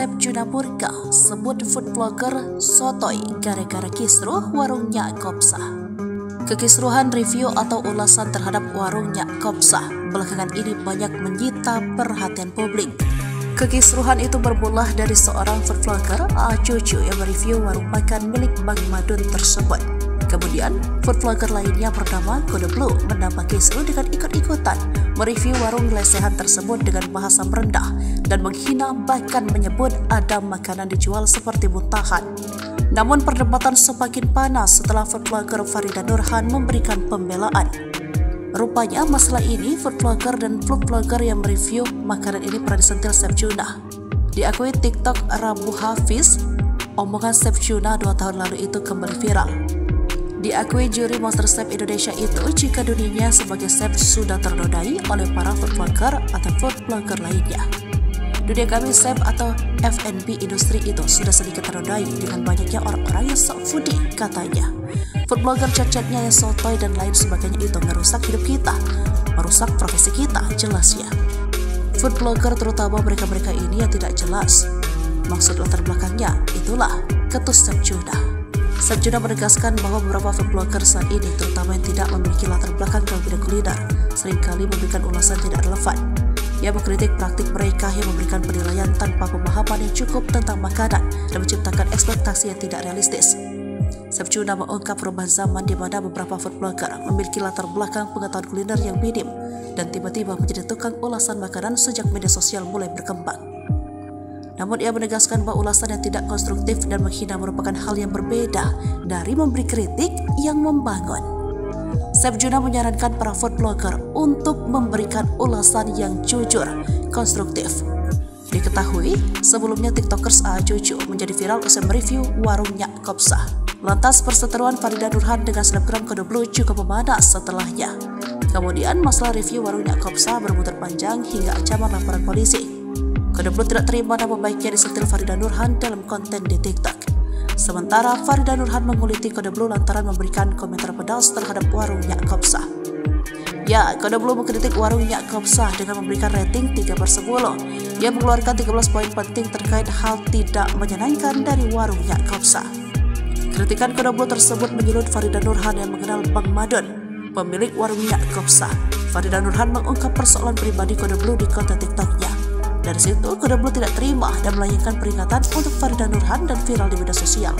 Sep Junapurka sebut food blogger sotoy gara-gara kisruh warungnya Kopsa. Kekisruhan review atau ulasan terhadap warungnya Kopsa belakangan ini banyak menyita perhatian publik. Kekisruhan itu bermula dari seorang food vlogger A Cucu yang mereview warung makan milik Bang Madun tersebut. Kemudian, food vlogger lainnya bernama Kode Blue menambah kisru dengan ikut-ikutan mereview warung lesehan tersebut dengan bahasa merendah dan menghina bahkan menyebut ada makanan dijual seperti muntahan. Namun perdebatan semakin panas setelah food vlogger Farida Nurhan memberikan pembelaan. Rupanya masalah ini food vlogger dan food vlogger yang mereview makanan ini pernah disentil Chef Juna. Diakui TikTok Rabu Hafiz, omongan Chef Juna dua tahun lalu itu kembali viral. Diakui juri MasterChef Indonesia itu jika dunianya sebagai chef sudah ternodai oleh para food blogger atau food blogger lainnya. Dunia kami chef atau FNB industri itu sudah sedikit ternodai dengan banyaknya orang-orang yang sok foodie katanya. Food blogger cacatnya yang sotoy dan lain sebagainya itu merusak hidup kita, merusak profesi kita jelasnya. Food blogger terutama mereka-mereka ini yang tidak jelas. Maksud latar belakangnya itulah ketus Chef Juna. Sarjuna menegaskan bahwa beberapa food blogger saat ini, terutama yang tidak memiliki latar belakang dalam bidang kuliner, sering kali memberikan ulasan tidak relevan. Ia mengkritik praktik mereka yang memberikan penilaian tanpa pemahaman yang cukup tentang makanan dan menciptakan ekspektasi yang tidak realistis. Sarjuna mengungkap perubahan zaman di mana beberapa food blogger memiliki latar belakang pengetahuan kuliner yang minim dan tiba-tiba menjadi tukang ulasan makanan sejak media sosial mulai berkembang. Namun ia menegaskan bahwa ulasan yang tidak konstruktif dan menghina merupakan hal yang berbeda dari memberi kritik yang membangun. Chef Juna menyarankan para food blogger untuk memberikan ulasan yang jujur, konstruktif. Diketahui, sebelumnya TikTokers A Cucu menjadi viral usai mereview warungnya Kopsa. Lantas perseteruan Farida Nurhan dengan selebgram Kode Blue juga memanas setelahnya. Kemudian masalah review warungnya Kopsa bermuter panjang hingga ancaman laporan polisi. Blue tidak terima nama baiknya disetil Farida Nurhan dalam konten di TikTok. Sementara Farida Nurhan menguliti Kode Blue lantaran memberikan komentar pedas terhadap warung Yakobsah. Ya, Kode Blue mengkritik warung Yakobsah dengan memberikan rating 3 per 10. Ia mengeluarkan 13 poin penting terkait hal tidak menyenangkan dari warung Yakobsah. Kritikan Kode Blue tersebut menyulut Farida Nurhan yang mengenal Bang Madon, pemilik warung Yakobsah. Farida Nurhan mengungkap persoalan pribadi Kode Blue di konten TikToknya. Dari situ, Blue tidak terima dan melayangkan peringatan untuk Farida Nurhan dan viral di media sosial.